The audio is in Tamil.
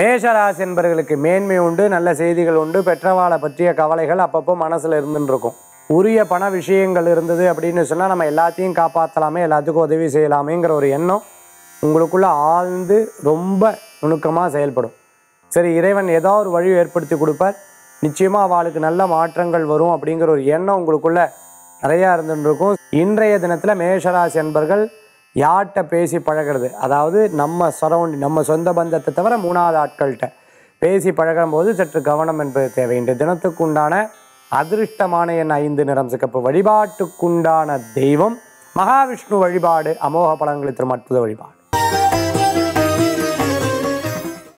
மேஷராசி என்பவர்களுக்கு மேன்மை உண்டு நல்ல செய்திகள் உண்டு பெற்றவாளை பற்றிய கவலைகள் அப்பப்போ மனசில் இருந்துன்னு இருக்கும் உரிய பண விஷயங்கள் இருந்தது அப்படின்னு சொன்னால் நம்ம எல்லாத்தையும் காப்பாற்றலாமே எல்லாத்துக்கும் உதவி செய்யலாமேங்கிற ஒரு எண்ணம் உங்களுக்குள்ளே ஆழ்ந்து ரொம்ப நுணுக்கமாக செயல்படும். சரி இறைவன் ஏதோ ஒரு வழி ஏற்படுத்தி கொடுப்பார். நிச்சயமாக அவளுக்கு நல்ல மாற்றங்கள் வரும் அப்படிங்கிற ஒரு எண்ணம் உங்களுக்குள்ள நிறையா இருந்துருக்கும் இன்றைய தினத்தில் மேஷராசி என்பர்கள் யார்கிட்ட பேசி பழகிறது? அதாவது நம்ம சரௌண்டி நம்ம சொந்த பந்தத்தை தவிர மூணாவது ஆட்கள்கிட்ட பேசி பழகும் போது சற்று கவனம் என்பது தேவை. தினத்துக்கு தினத்துக்குண்டான அதிர்ஷ்டமான என் ஐந்து நிறம் சிகப்பு. வழிபாட்டுக்குண்டான தெய்வம் மகாவிஷ்ணு வழிபாடு அமோக பலன்களை தரும் அற்புத வழிபாடு.